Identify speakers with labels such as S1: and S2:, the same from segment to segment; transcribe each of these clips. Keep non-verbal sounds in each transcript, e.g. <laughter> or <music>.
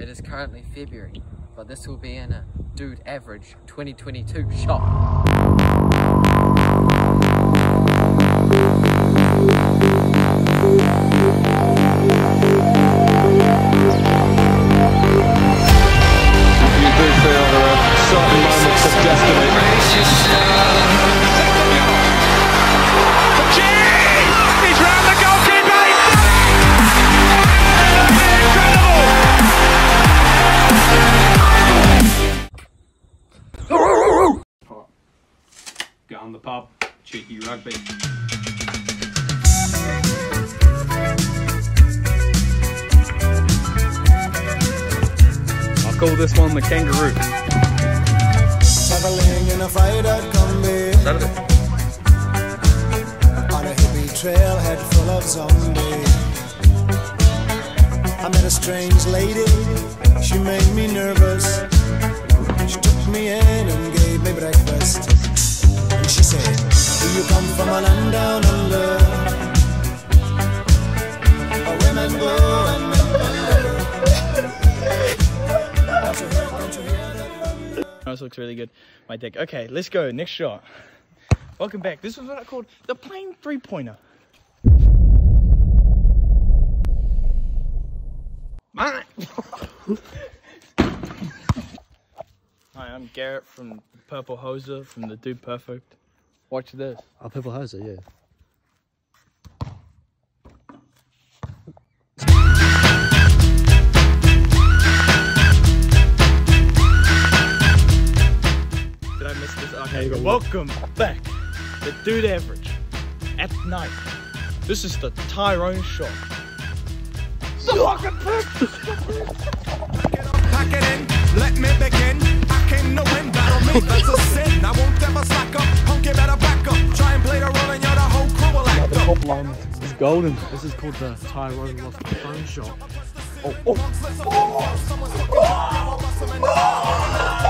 S1: It is currently February, but this will be in a Dude Average 2022 shot.
S2: You do feel there are certain moments of destiny. Kangaroo.
S3: Traveling in a combi On a hippie trailhead full of zombies. I met a strange lady, she made me nervous. She took me in
S4: This looks really good. My dick. Okay, let's go. Next shot. Welcome back. This is what I called the plain three pointer. Mine. <laughs> Hi, I'm Garrett from Purple Hoser from the Dude Perfect. Watch this.
S5: Oh, Purple Hoser, yeah.
S4: Welcome back. The Dude Average. At night. This is the Tyrone Shot.
S6: Pack it in, let me begin. I came to win, battle me, that's a sin. I won't ever slack up, punk better back up. Try and play the role and you're the whole crew will act up.
S4: Top line is golden.
S5: This is called the Tyrone Lost Phone Shot.
S4: I call this the
S6: I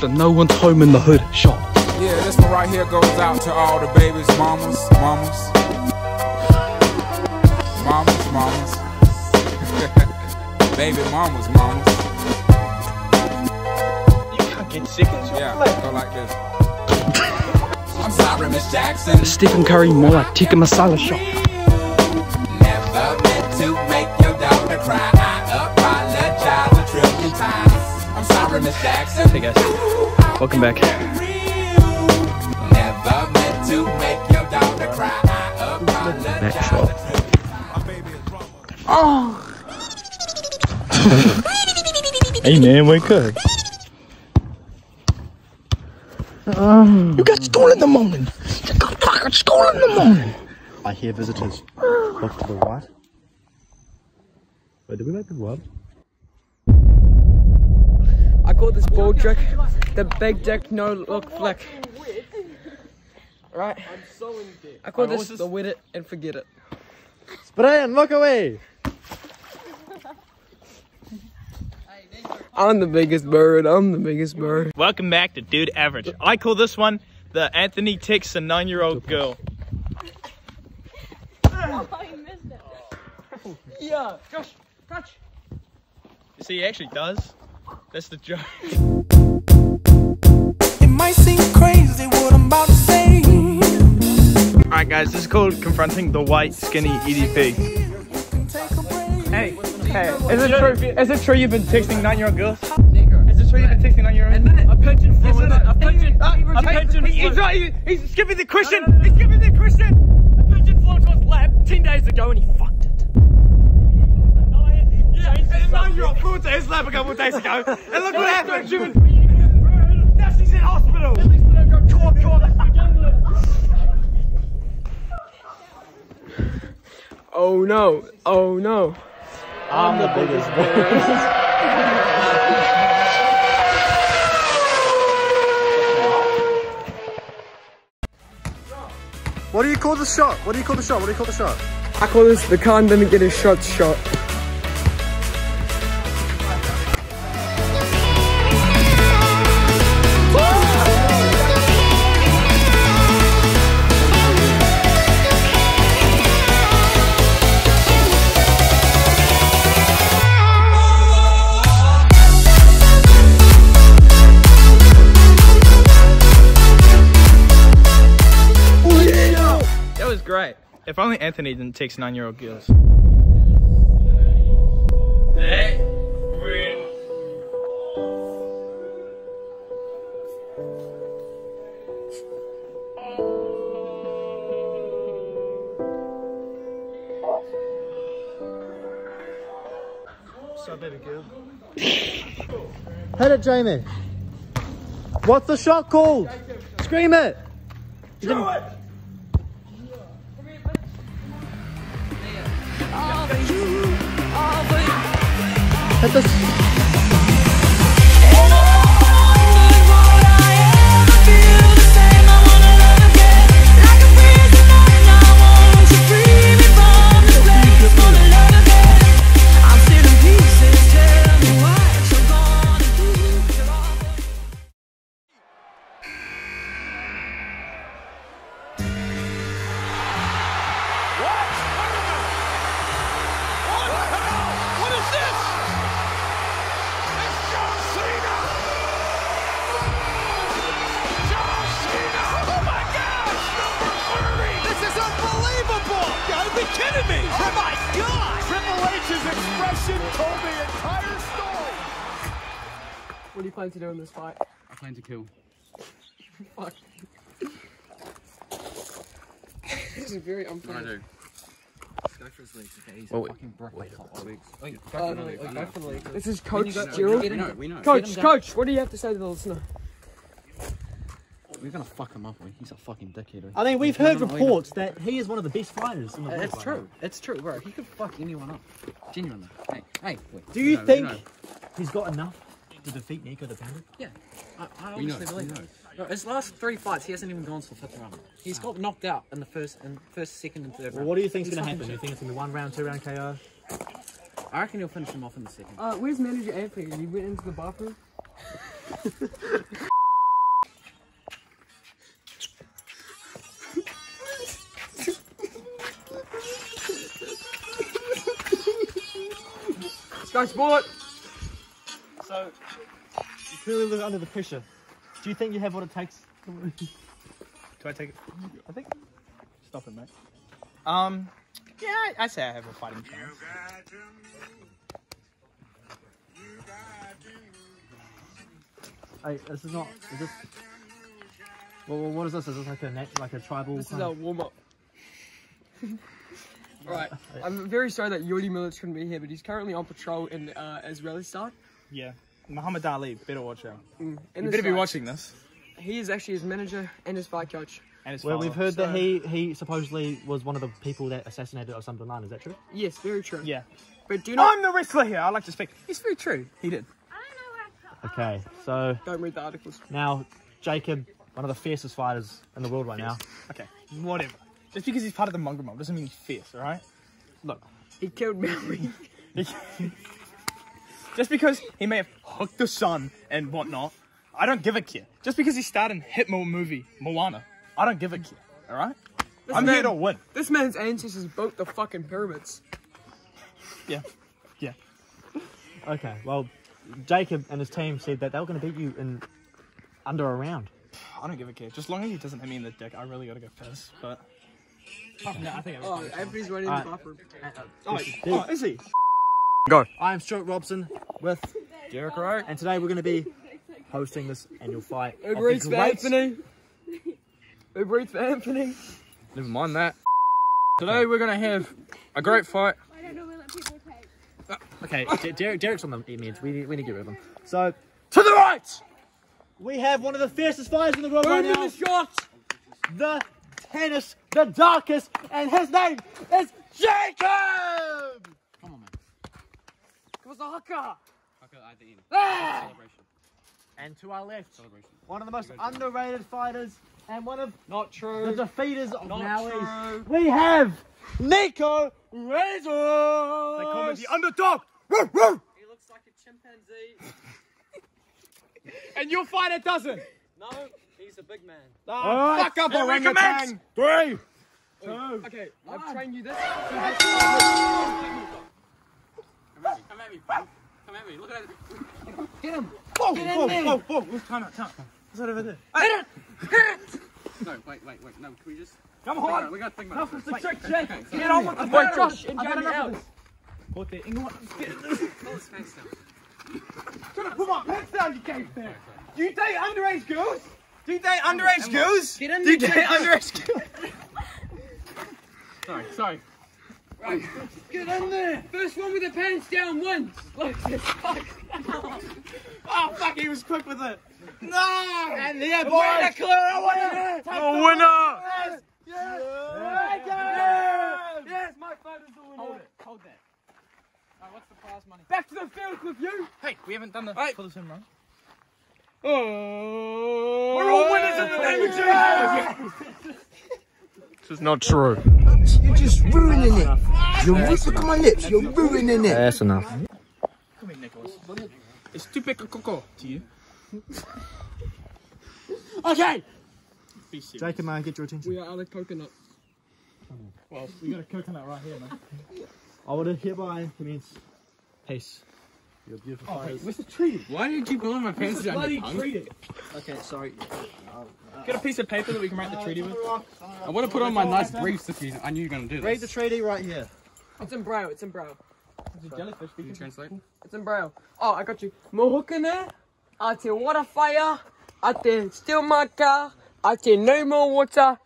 S4: the no one's home in the hood shot.
S7: Yeah, this one right here goes out to all the babies, mamas, mamas. Mamas, mamas. <laughs> Baby mamas, mamas.
S4: You can't get seconds.
S7: Yeah, go like this. <laughs> I'm sorry, Miss Jackson.
S4: Stephen Curry more like tikka masala shot.
S7: Miss Jackson.
S4: Hey guys, welcome back.
S7: Never meant to make your daughter cry. I apologize.
S4: Back. Hey man, wake up. you got school in the morning. You got fucking school in the morning.
S5: I hear visitors. Look to the right. Wait, did we make the what?
S1: I call this ball trick the big deck no look flick. Right? I call this the wet it and forget it.
S5: Spray and look away! <laughs>
S1: I'm the biggest bird. I'm the biggest bird.
S4: Welcome back to Dude Average. I call this one the Anthony takes a nine-year-old girl. Oh, I missed it.
S1: Yeah, Josh, touch.
S4: You see, he actually does. That's the joke.
S6: It might seem crazy what I'm about to say.
S4: Alright guys, this is called confronting the white skinny EDP. Hey, hey, is it true? Is it true you've been texting nine-year-old girls? Is it true you've been texting nine-year-old?
S1: A pigeon
S4: Isn't it? A pigeon. A pigeon. He's right. He's skipping the question. He's skipping the question. A pigeon flew into his lab ten days ago and he fucked it. Yeah, and a nine-year-old flew into his lab a couple of days ago, and look what happened. She. Now she's in hospital. At least they don't go chop chop.
S8: Oh no. Oh no.
S5: I'm the biggest bear. What do you call the shot? What do you call the shot? What do you call the shot?
S8: I call this the Khan didn't get his shot shot. Only Anthony didn't text nine-year-old girls. So baby girl. <laughs>
S5: Hit it, Jamie. What's the shot called? Scream it. You didn't- Hit the.
S6: Expression told the entire story!
S8: What do you plan to do in this fight?
S1: I plan to kill.
S8: Fuck. this is very
S1: What do I do? Go for his legs, okay? He's
S9: Well,
S1: a fucking brick. Wait, hot legs. Wait,
S8: Uh,
S1: go for the legs.
S8: go for the league. This is
S1: When
S8: Coach
S1: you go-
S8: Gerald.
S1: We know, we know.
S8: Coach,
S1: Get him
S8: Coach, what do you have to say to the listener?
S1: Down. We're gonna fuck him up. He's a fucking dickhead.
S5: I mean, we've
S1: No,
S5: heard
S1: no, no, we
S5: reports that he is one of the best fighters in the world.
S1: It's
S5: right
S1: true. It's true, bro. He could fuck anyone up. Genuinely. Hey, hey. Wait.
S5: Do you
S1: know,
S5: think
S1: know.
S5: he's got enough to defeat Nico the Panda?
S1: Yeah. I, I honestly believe it. No, his last three fights, he hasn't even gone to the fifth round. He's got knocked out in the first, and first, second, and third
S5: Well,
S1: round.
S5: what do you think's
S1: He's
S5: going to
S1: fucking
S5: happen? You think it's going to be one round, two round KO?
S1: I reckon he'll finish him off in the second.
S8: Uh, where's manager Anthony? He went into the bathroom. <laughs> Sky Sport.
S5: So, you clearly look under the pressure. Do you think you have what it takes?
S8: Do I take it? I think. Stop it, mate. Um, yeah, I, I say I have a fighting chance.
S5: Hey, this is not. Is this? Well, well, what is this? Is this like a nat, like a tribal?
S8: This is
S5: kind
S8: our
S5: of-
S8: warm up. Right. <laughs> I'm very sorry that Yodi Milic couldn't be here, but he's currently on patrol in uh, Israelistan.
S4: Yeah. Muhammad Ali, better watch out.
S8: In
S4: You
S8: this
S4: better be watching this.
S8: He is actually his manager and his fight coach.
S4: And his
S5: Well,
S4: father.
S5: we've heard
S8: So-
S5: that he he supposedly was one of the people that assassinated Osama bin Laden. Is that true?
S8: Yes, very true.
S4: Yeah.
S8: But do not
S4: I'm the wrestler here. I like to speak. It's very true. He did. I don't know why.
S5: Okay, so
S8: don't read the articles.
S5: now Jacob, one of the fiercest fighters in the world right now.
S4: Okay. Whatever. Just because he's part of the mongrel mob doesn't mean he's fierce, all right? Look.
S8: He killed Mary. <laughs>
S4: Just because he may have hooked the sun and whatnot, I don't give a care. Just because he starred in hit movie Moana, I don't give a care. All right?
S8: This
S4: I'm
S8: man-
S4: here to win.
S8: This man's ancestors built the fucking pyramids.
S4: Yeah. Yeah.
S5: Okay, well, Jacob and his team said that they were going to beat you in under a round.
S4: I don't give a care. Just long as he doesn't hit me in the dick, I really gotta go piss. But Oh, no, I think I'm
S8: Oh, Anthony's running in the bathroom.
S4: Oh, oh, is he? Go.
S5: I am Stuart Robson with
S4: Derek Rowe.
S5: and today we're going to be hosting this annual fight. of
S8: Uber
S5: the
S8: Eats for Anthony. Uber Eats for Anthony.
S4: Never mind that. Today we're gonna have a great fight.
S10: I don't know where that people take. Ah.
S5: Okay, D- Derek, Derek's on the meds. We need, we need to get rid of him. So
S4: To the right!
S5: we have one of the fiercest fighters in the world right
S8: Boom in
S5: now.
S8: the shot.
S5: the tennis, the darkest, and his name is
S4: Jacob!
S1: Come on, man.
S5: Kawasaka!
S1: Okay, at the end.
S5: Ah!
S1: Celebration.
S5: And to our left,
S1: Celebration.
S5: one of the most underrated fighters and one of
S1: Not true
S5: the
S1: true.
S5: defeaters of
S1: Not
S5: Maui.
S1: true.
S5: We have Nico Razor.
S4: They call me the underdog.
S1: He looks like a chimpanzee. <laughs>
S4: And your fighter doesn't.
S1: No, he's a big man.
S4: Oh, fuck up,
S11: Here we
S4: orangutan. Three.
S1: Oh, okay, I've trained you this. Come at me, come at me, friend. Come at me, look at it. Get him!
S4: Whoa,
S1: Get
S4: whoa, whoa, whoa, whoa. Time out, time out. What's that over there?
S1: Hit it! No, wait, wait, wait. No, can we just.
S4: Come
S1: Think about it,
S4: on.
S1: We gotta think about it.
S5: the trick, Jake.
S1: Okay,
S4: Get on with the
S5: Wait,
S4: fight.
S5: Josh,
S1: I've
S5: enjoy
S1: had
S5: me out.
S1: of this.
S4: Put the England.
S1: Pull his face down.
S4: Put my pants down, you gay fan. Do you date underage girls? Do you date underage girls?
S1: Get in
S4: Do you
S1: there,
S4: date underage girls?
S1: Sorry, sorry.
S8: Get in there! First one with the pants down wins! Like this, fuck! <laughs>
S4: Oh, fuck, he was quick with it. No!
S5: And yeah,
S4: Way
S5: boys.
S4: to clear away! A winner!
S8: Yes, my fight is the winner!
S1: Hold it, hold that. Alright, what's the prize money?
S8: Back to the field with you!
S4: Hey, we haven't done the
S1: Hey.
S4: for the swim run.
S11: Oh.
S4: We're all winners in the oh, name of Jesus!
S11: This is not true.
S3: You're just ruining it. You're look at my lips. You're ruining it.
S11: That's enough.
S4: Come here, Nicholas. It's too big a coco to you.
S5: Okay.
S4: Be serious.
S5: Jake and I get your attention.
S1: We are out of coconut.
S4: Well, we got a coconut right here, man.
S5: I would hereby commence peace. You're beautiful oh, fighters.
S4: Where's the treaty?
S1: Why do you keep pulling my pants down
S4: Bloody
S1: your tongue?
S4: treaty.
S5: Okay, sorry.
S4: Get a piece of paper that we can write the treaty with.
S1: I want to put on my nice briefs if you, I knew you were going to do this.
S5: Read the treaty right here.
S8: It's in braille, it's in braille.
S4: It's a jellyfish.
S1: Can you translate?
S8: It's in braille. Oh, I got you. Mohukane, ate water fire, ate steal my car, ate no more water,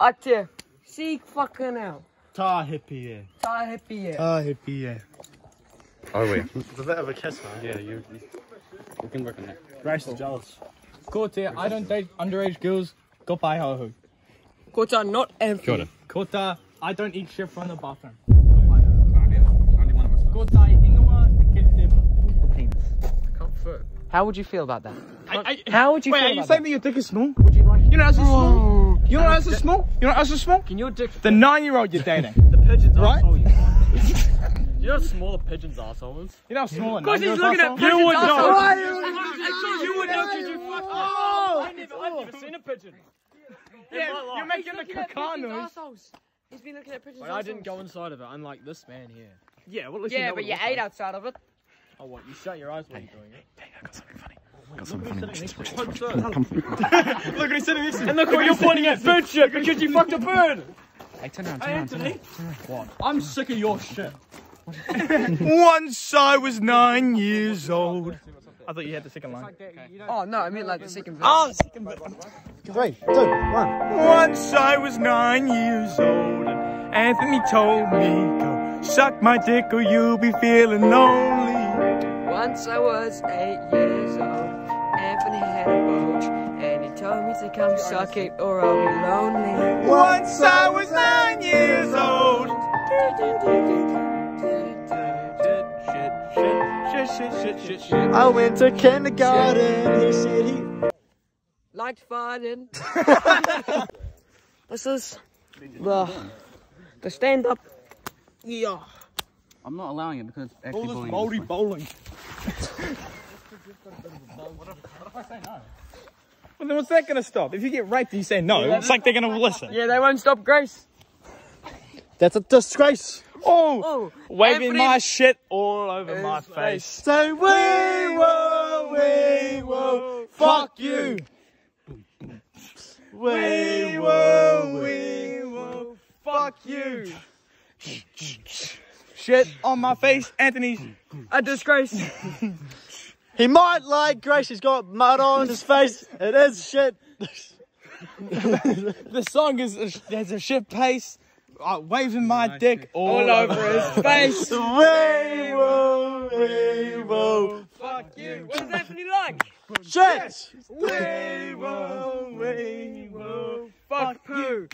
S8: ate see fucking out.
S5: Ta hippie, yeah.
S8: hippie. happy.
S5: Ta hippie, yeah.
S11: Oh, we. <laughs>
S5: It's a bit of a kiss, man.
S1: Yeah, you, you, we can work on that.
S5: Grace is jealous.
S4: Kota, eh, I don't date underage girls. Go buy ho
S8: Kota uh, not empty.
S1: Jordan.
S4: Kota, uh, I don't eat shit from the bathroom.
S1: Uh, only one of us.
S4: Kota, ingawa, get
S8: How would you feel about that?
S4: I, I,
S8: How would you
S4: wait,
S8: feel
S4: are you saying
S8: that?
S4: that your dick is small? Would you like? You know, as oh. a small. You know, as a small. You know, as a small.
S5: Can your dick
S4: The nine-year-old you're dating.
S5: the pigeon's
S4: Right?
S5: asshole? You, <laughs> you know how small the pigeon's asshole is?
S4: You know how small.
S8: Because he's looking at pigeon's You
S4: would know.
S8: know. You would know. Did you fuck
S5: Oh! I never, I've never seen a pigeon.
S4: Yeah, you're making the caca noise.
S8: He's been looking at pigeons.
S5: Wait, I didn't go inside of it, unlike this man here. Yeah, well,
S8: Yeah, but you ate outside of it.
S5: Oh, what? You shut your eyes while you're doing it? Dang, I got something funny.
S4: Look at <laughs> he's sitting next to
S5: And look what you're pointing at bird shit because you fucked a bird!
S1: Hey, turn around, turn around, turn around.
S5: What? I'm sick of your shit. <laughs>
S4: Once I was nine years old. I thought you had the second line.
S8: Oh no, I mean like the second verse.
S4: Oh, second verse.
S5: Three, two, one.
S4: Once I was nine years old, and Anthony told me, "Go suck my dick, or you'll be feeling lonely."
S8: Once I was eight years old, Anthony had a bulge, and he told me to come suck it or I'll be lonely.
S4: Once I was nine years old. Shit, shit, shit, shit, shit.
S5: I went to kindergarten. He said he.
S8: Liked farting. <laughs> this is the the stand up.
S4: Yeah.
S1: I'm not allowing it because it's actually
S4: All this
S1: bullying.
S4: moldy
S1: this
S4: bowling. Well, then what's that gonna stop? If you get raped and you say no, it's like they're gonna listen.
S8: Yeah, they won't stop Grace.
S5: That's a disgrace.
S4: Oh,
S8: Oh,
S4: waving
S8: Anthony-
S4: my shit all over my face.
S5: Say we whoa, we whoa, fuck you.
S4: We whoa, we whoa, fuck you. Shit on my face, Anthony's.
S8: a disgrace.
S5: He might like Grace. He's got mud on his face. It is shit. <laughs>
S4: The song is a, there's a shit pace. Uh, waving my dick all,
S8: All over his face.
S5: We whoa, we whoa,
S4: Fuck you.
S8: What does Anthony like?
S5: shit.
S4: We whoa, we whoa,
S8: Fuck poo.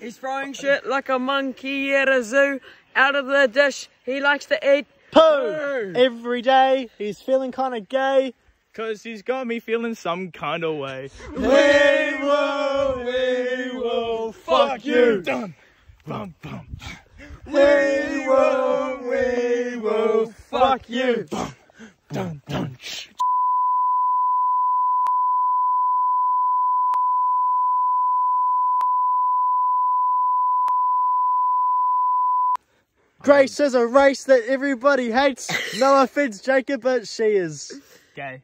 S8: He's throwing shit like a monkey at a zoo. Out of the dish, he likes to eat.
S4: Poo!
S5: Every day he's feeling kind of gay.
S4: Cause he's got me feeling some kind of way.
S5: We will, we will fuck you.
S4: Done. Bum, bum.
S5: We will, we will fuck you.
S4: Dun, dun.
S5: Grace is a race that everybody hates. No <laughs> offense, Jacob, but she is.
S4: Gay.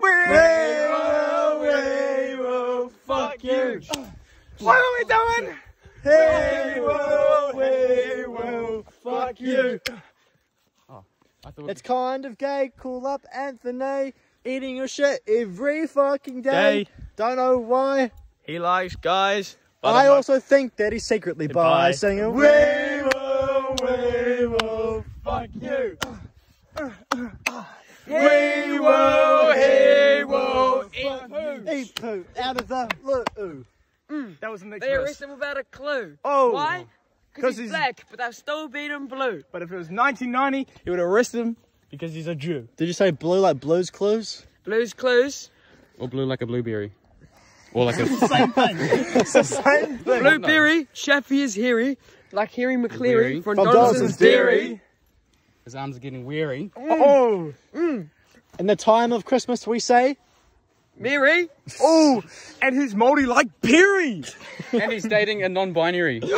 S5: We will, we will fuck you.
S4: What are we doing?
S5: We will, we will fuck you. Oh, it's kind of gay. Call up Anthony. Eating your shit every fucking day.
S4: Day.
S5: Don't know why.
S4: He likes guys. But
S5: I
S4: I'm not-
S5: also think that he's secretly bi,
S4: Bi.
S5: singing. We will, we will fuck you. We will, he will eat poo. Eat poo out of the blue.
S4: That was the next
S8: They
S4: verse.
S8: arrest him without a clue.
S4: Oh.
S8: Why? Because he's,
S4: he's-
S8: black, but they'll still beat him blue.
S4: But if it was 1990, he would arrest him because he's a Jew.
S5: Did you say blue like Blue's Clues?
S8: Blue's Clues.
S12: Or blue like a blueberry. Or like a. <laughs>
S4: Same thing. it's the same <laughs> thing.
S8: Blueberry, Chappie is hairy, like Hairy Maclary
S12: Weary.
S8: from
S5: From
S8: Donaldson's
S5: Donaldson's
S8: Dairy.
S12: His arms are getting weary.
S4: Oh. Mm. Mm.
S5: In the time of Christmas, we say.
S8: Mary, <laughs>
S4: Oh. And he's moldy like Perry.
S12: and he's dating a non binary.
S4: We <laughs>
S5: will,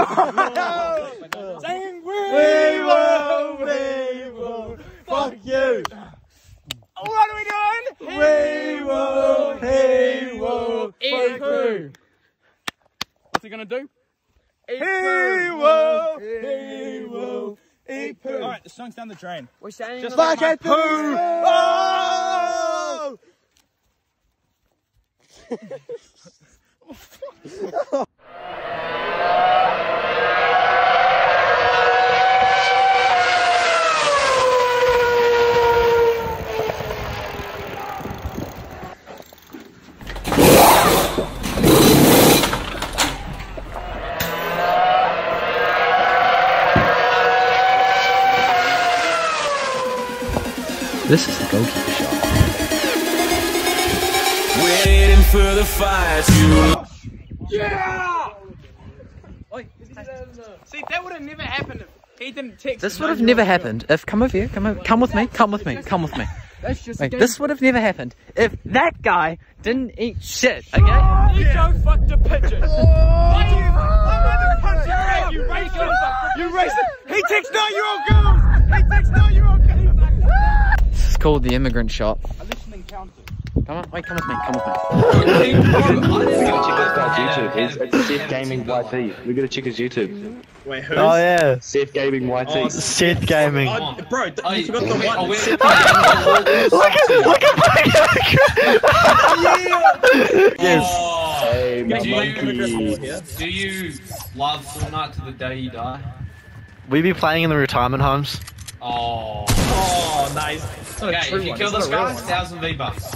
S5: we will fuck you.
S4: What are we doing?
S5: We will, he will
S8: eat
S5: poo.
S12: What's he gonna do?
S8: eat
S4: He
S8: poo.
S4: will. He will. Eat poo. All right, the song's down the drain.
S8: We're saying
S4: Just like
S5: it.
S4: my poo. Oh!
S1: This is the goalkeeper shot.
S6: Waiting for the fire to
S4: See, that would have never happened if he didn't text.
S1: This would have never happened if come over here, come over, come with me, come with me, come with me. Wait, this would have never happened if that guy didn't eat shit. Okay?
S8: You don't fuck the pigeon.
S4: Oh, you racist! You racist! He takes nine-year-old girls! He takes nine-year-old girls!
S1: This is called the immigrant shot. Come on, wait, come with me, come with me.
S13: YouTube. It's, it's Seth Gaming YT. We gotta check his YouTube.
S4: Wait, who?
S5: Oh yeah,
S13: Seth Gaming YT.
S5: Seth Gaming.
S4: Oh, bro, you forgot the one. <laughs>
S5: Look Yes.
S13: Hey, my
S14: Do
S13: monkey.
S14: you, do you love Fortnite to the day you die?
S5: We be playing in the retirement homes.
S14: Oh.
S4: Oh, nice.
S14: Okay, if you kill this guy, thousand V bucks.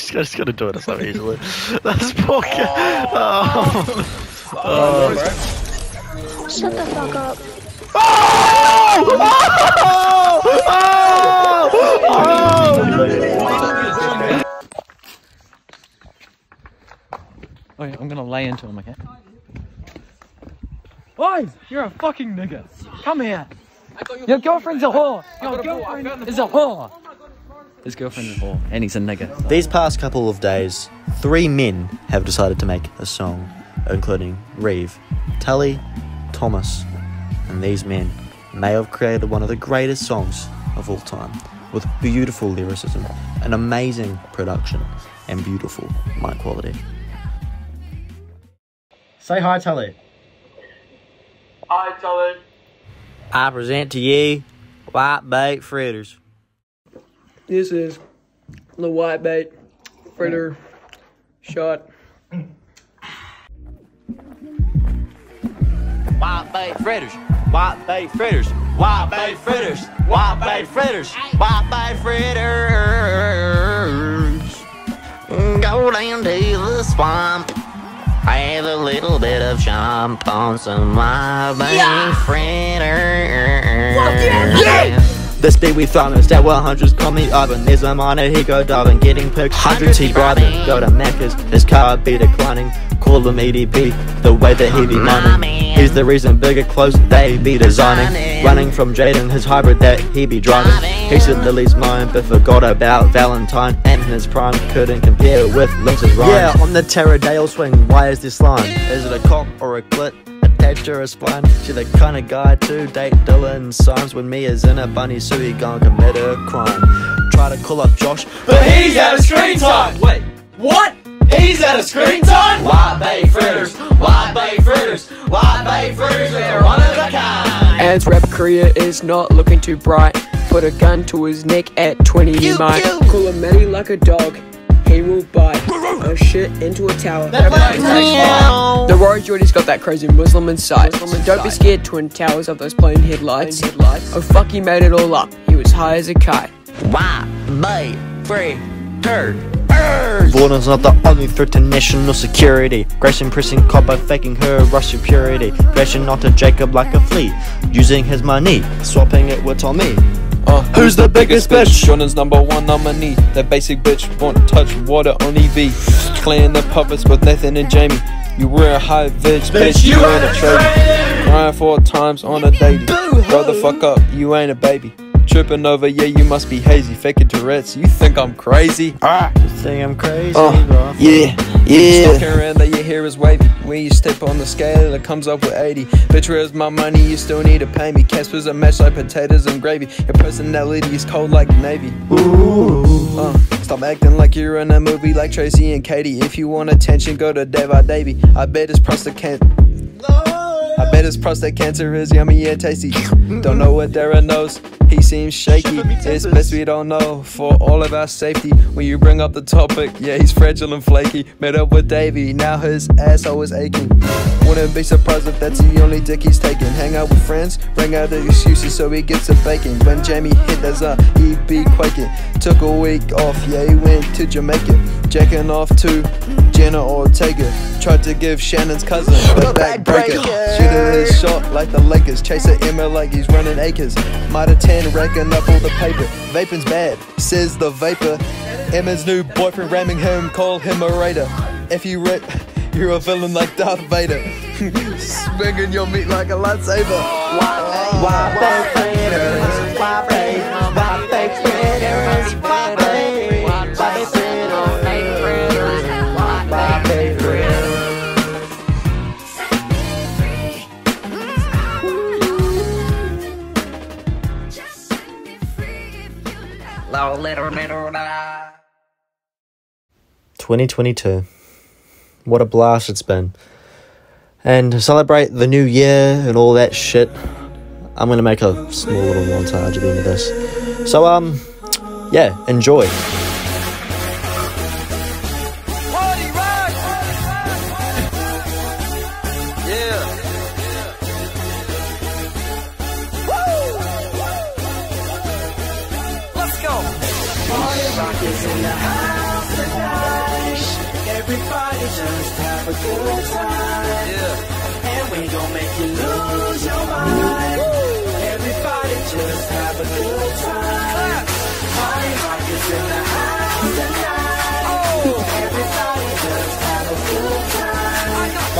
S14: <laughs>
S5: Just, just gotta do it so easily. <laughs> That's poor oh. guy. <laughs> Oh. Oh.
S15: Uh, Shut the fuck up.
S1: Oh yeah, I'm gonna lay into him, okay? Why? You're a fucking nigga. Come here. Your girlfriend's a whore. Your girlfriend is a whore. His girlfriend's a whore, and he's a nigga.
S10: These past couple of days, three men have decided to make a song, including Reeve, Tully, Thomas, and these men may have created one of the greatest songs of all time, with beautiful lyricism, an amazing production, and beautiful mic quality.
S5: Say hi, Tully.
S8: Hi, Tully.
S10: I present to you White Bait Fritters.
S8: This is the white bait fritter shot.
S10: White bait fritters, white bait fritters, white bait fritters, white bait fritters, white bait fritters. Go down to the swamp. Have a little bit of jump on some my
S7: Yeah.
S10: fritter. This beat we found is that 100s call me oven. There's a minor, he go diving, getting picked. 100s he bribing, go to Macca's, his car be declining. Call him EDP, the way that he be moaning. He's the reason bigger clothes they be designing. Running from Jaden, his hybrid that he be driving. He's said Lily's mine, but forgot about Valentine. And his prime couldn't compare with Lynch's rhyme. Yeah, on the Terradale swing, why is this line? Is it a cock or a clit? To her spine. She the kind of guy to date Dylan Symes when me is in a bunny suit, he gon' commit a crime. Try to call up Josh,
S7: But he's out of screen time. Wait, what? He's out of screen time. Why bay fritters? Why bay fritters? Why bay fritters? They're one of a kind.
S8: Ant's rap career is not looking too bright. Put a gun to his neck at 20, he might call him Matty like a dog. He will bite a shit into a tower. The Rory Jordy's got that crazy Muslim inside. Don't be scared, twin towers of those plane headlights. Oh fuck, he made it all up. He was high as a kite.
S10: Why bay fritter? Vaughan is not the only threat to national security. Grace impressing cop by faking her Russian purity. Flashing onto Jacob like a flea. Using his money, swapping it with Tommy.
S2: Uh, who's the biggest bitch? Jordan's number one nominee. That basic bitch won't touch water on EV. Playing the puppets with Nathan and Jamie. You wear a high vid, bitch, you ain't a trophy. Crying four times on a daily. Grow the fuck up, you ain't a baby. Tripping over, yeah, you must be hazy. Faking Tourette's, you think I'm crazy? Ah,
S10: you think I'm crazy?
S2: Uh,
S10: bro?
S2: yeah, yeah. Stalking around that your hair is wavy. When you step on the scale, it comes up with 80. Bitch, where's my money? You still need to pay me. Caspers are mashed like potatoes and gravy. Your personality is cold like Navy. Ooh. Uh, stop acting like you're in a movie like Tracy and Katie. If you want attention, go to Dave I Davy. I bet his prostate can't. I bet his prostate cancer is yummy and tasty. Don't know what Darren knows. He seems shaky. It's best we don't know for all of our safety. When you bring up the topic, yeah, he's fragile and flaky. Met up with Davey, now his asshole is aching. Wouldn't be surprised if that's the only dick he's taking. Hang out with friends, bring out the excuses so he gets a bacon. When Jamie hit us up, he be quaking. Took a week off, yeah, he went to Jamaica. Jacking off to Jenna Ortega. Tried to give Shannon's cousin a backbreaker. Shot like the Lakers. Chasing Emma like he's running acres. Might have 10 racking up all the paper. Vaping's bad, says the vapor. Emma's new boyfriend ramming him, call him a raider. If you rip, you're a villain like Darth Vader. Swinging your meat like a lightsaber.
S7: Why bay fritters? Why bay? Why bay
S10: 2022. What a blast it's been. And to celebrate the new year and all that shit, I'm gonna make a small little montage at the end of this. So, um, yeah, enjoy.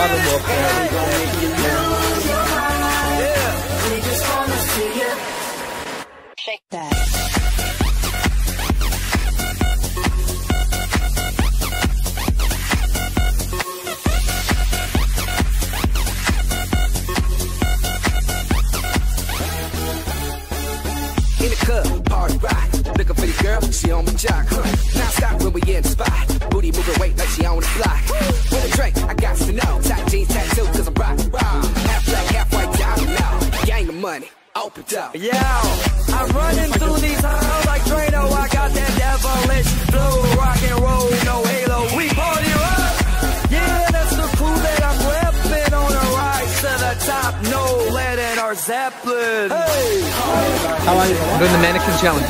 S7: Time. And
S4: How are you? I'm doing the mannequin challenge.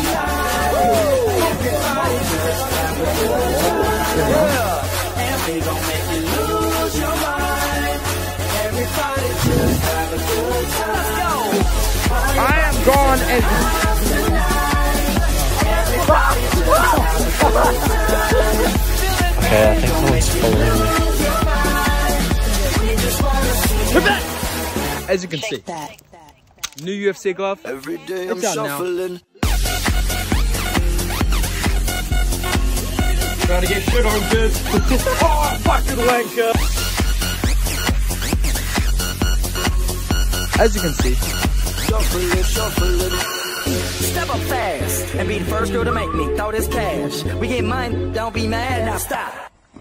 S7: and we gon' make you lose your mind.
S4: I am gone as.
S10: Okay, I think someone's following me.
S4: As you can see, new UFC glove.
S6: Every day
S4: It's done now.
S12: Trying to get shit on good. <laughs>
S4: oh, fucking wanker. As you can see,
S7: Step up fast and be the first girl to make me throw this cash. We get mine, don't be mad, now stop.